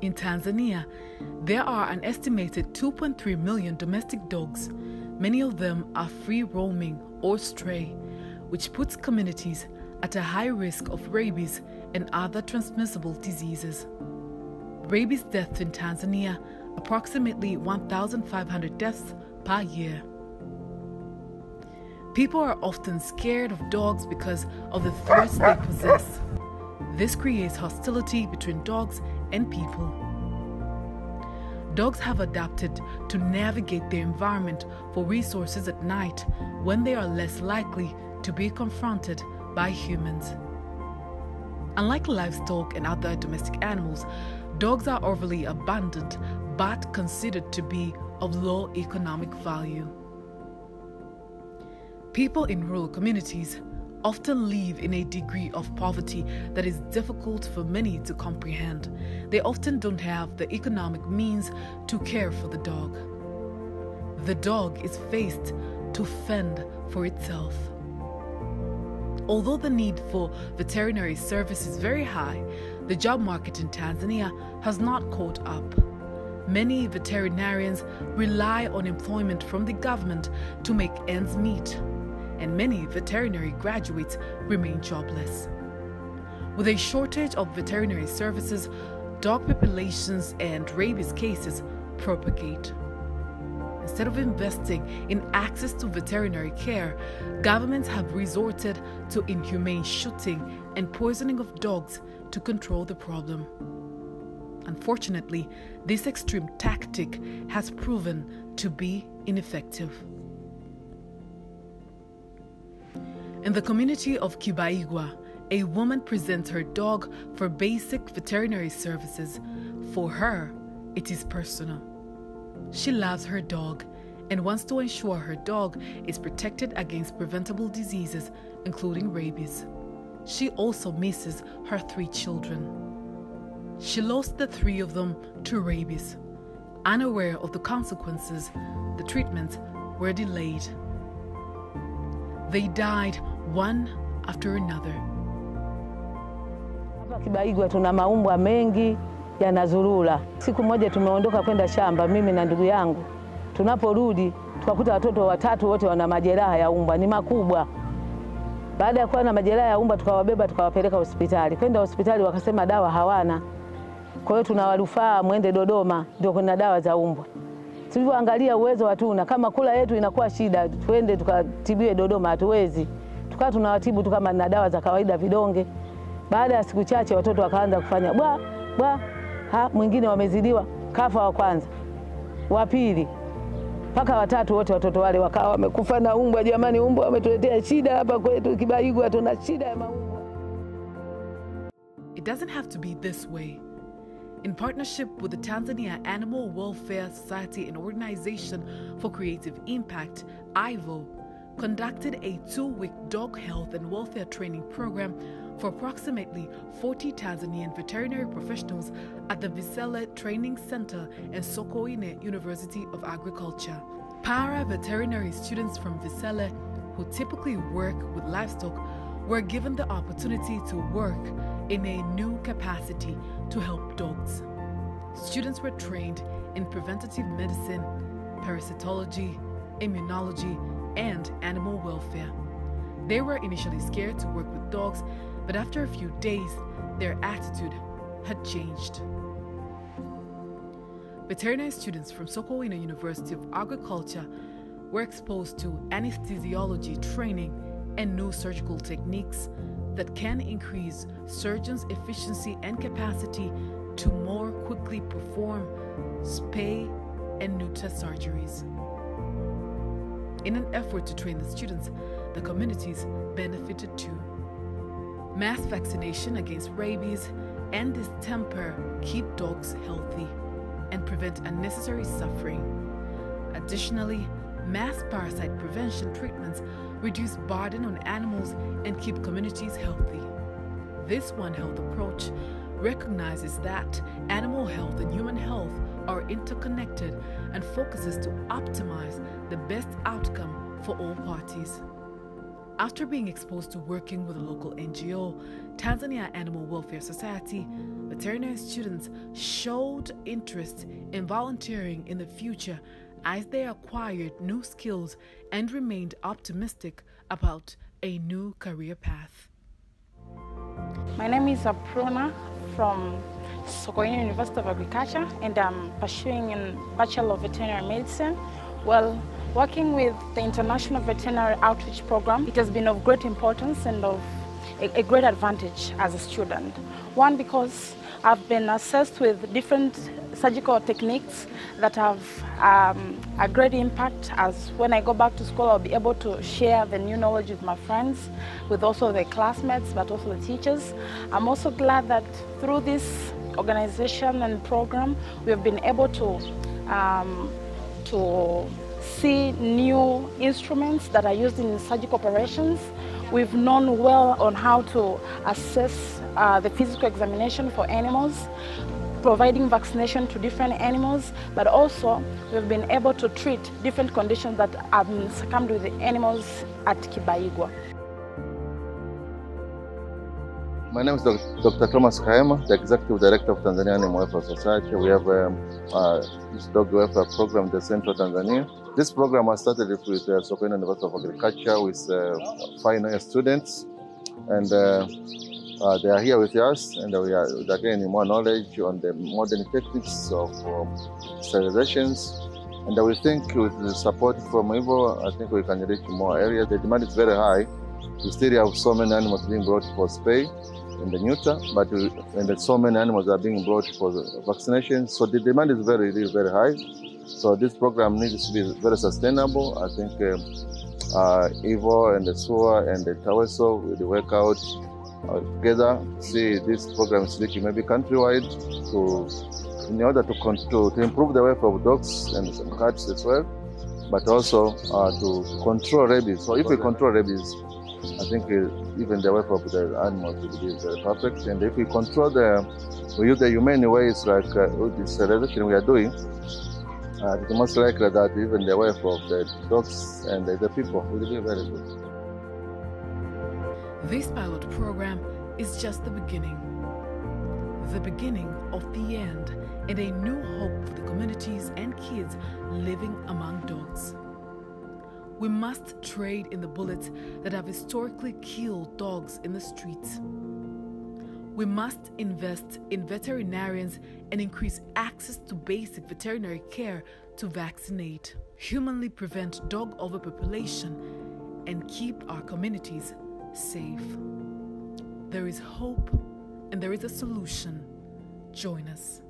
In Tanzania, there are an estimated 2.3 million domestic dogs. Many of them are free roaming or stray, which puts communities at a high risk of rabies and other transmissible diseases. Rabies deaths in Tanzania approximately 1,500 deaths per year. People are often scared of dogs because of the threats they possess. This creates hostility between dogs and people. Dogs have adapted to navigate their environment for resources at night when they are less likely to be confronted by humans. Unlike livestock and other domestic animals, dogs are overly abundant but considered to be of low economic value. People in rural communities often live in a degree of poverty that is difficult for many to comprehend. They often don't have the economic means to care for the dog. The dog is faced to fend for itself. Although the need for veterinary service is very high, the job market in Tanzania has not caught up. Many veterinarians rely on employment from the government to make ends meet and many veterinary graduates remain jobless. With a shortage of veterinary services, dog populations and rabies cases propagate. Instead of investing in access to veterinary care, governments have resorted to inhumane shooting and poisoning of dogs to control the problem. Unfortunately, this extreme tactic has proven to be ineffective. In the community of Kibaigwa, a woman presents her dog for basic veterinary services. For her, it is personal. She loves her dog and wants to ensure her dog is protected against preventable diseases, including rabies. She also misses her three children. She lost the three of them to rabies. Unaware of the consequences, the treatments were delayed. They died one after another. Hapa Kibaigwa tuna maumbwa mengi yanazurura. Siku moja tumeondoka kwenda shamba, mimi na ndugu yangu. Tunaporudi tukakuta watoto watatu wote wana majeraha ya umbwa, ni makubwa. Baada ya kuwa na majeraha ya umbwa, tukawabeba tukawapeleka hospitali. Kwenda hospitali wakasema dawa hawana, kwa hiyo tunawarufaa mwende Dodoma, ndio kuna dawa za umbwa. Tulivyoangalia uwezo hatuna, kama kula yetu inakuwa shida, tuende tukatibiwe Dodoma, hatuwezi. Tukawa tunawatibu tu kama na dawa za kawaida vidonge. Baada ya siku chache watoto wakaanza kufanya bwa bwa, ha mwingine wamezidiwa, kafa wa kwanza, wa pili mpaka watatu, wote watoto wale wakawa wamekufa na umbwa. Jamani, umbwa wametuletea shida hapa kwetu Kibaigwa, tuna shida ya maumbwa. It doesn't have to be this way. In partnership with the Tanzania Animal Welfare Society and Organization for Creative Impact, IVO, conducted a two week dog health and welfare training program for approximately 40 Tanzanian veterinary professionals at the Visele Training Center and Sokoine University of Agriculture. Para veterinary students from Visele, who typically work with livestock, were given the opportunity to work in a new capacity to help dogs. Students were trained in preventative medicine, parasitology, immunology, and animal welfare. They were initially scared to work with dogs, but after a few days, their attitude had changed. Veterinary students from Sokoine University of Agriculture were exposed to anesthesiology training and new surgical techniques that can increase surgeons' efficiency and capacity to more quickly perform spay and neuter surgeries. In an effort to train the students, the communities benefited too. Mass vaccination against rabies and distemper keep dogs healthy and prevent unnecessary suffering. Additionally, mass parasite prevention treatments reduce burden on animals and keep communities healthy. This One Health approach recognizes that animal health and human health are interconnected and focuses to optimize the best outcome for all parties. After being exposed to working with a local NGO, Tanzania Animal Welfare Society, veterinary students showed interest in volunteering in the future as they acquired new skills and remained optimistic about a new career path. My name is Apruna from Sokoine University of Agriculture and I'm pursuing a Bachelor of Veterinary Medicine. Well, working with the International Veterinary Outreach Program, it has been of great importance and of a, a great advantage as a student. One, because I've been assessed with different surgical techniques that have um, a great impact as when I go back to school I'll be able to share the new knowledge with my friends, with also the classmates but also the teachers. I'm also glad that through this organization and program we have been able to, um, to see new instruments that are used in surgical operations. We've known well on how to assess uh, the physical examination for animals providing vaccination to different animals, but also we've been able to treat different conditions that have succumbed with the animals at Kibaigwa. My name is Dr. Thomas Kahema, the Executive Director of Tanzania Animal Welfare Society. We have um, uh, this dog welfare program in the central Tanzania. This program was started with uh, Sokoine University of Agriculture with uh, final students. And uh, uh, they are here with us and we are gaining more knowledge on the modern techniques of um, sterilizations. And we think with the support from IVO, I think we can reach more areas. The demand is very high. We still have so many animals being brought for spay in the neuter, but we, and so many animals are being brought for vaccination. So the demand is very, very high. So this program needs to be very sustainable. I think um, uh, IVO and the SUA and the TAWESO will work out uh, together see this program is reaching maybe countrywide to in order to, to, to improve the welfare of dogs and some cats as well, but also uh, to control rabies. So if we control rabies, I think uh, even the welfare of the animals will be very perfect. And if we control the, we use the humane ways like uh, this sterilization we are doing, uh, it's most likely that even the welfare of the dogs and the, the people will be very good. This pilot program is just the beginning. The beginning of the end and a new hope for the communities and kids living among dogs. We must trade in the bullets that have historically killed dogs in the streets. We must invest in veterinarians and increase access to basic veterinary care to vaccinate, humanly prevent dog overpopulation, and keep our communities safe. There is hope and there is a solution. Join us.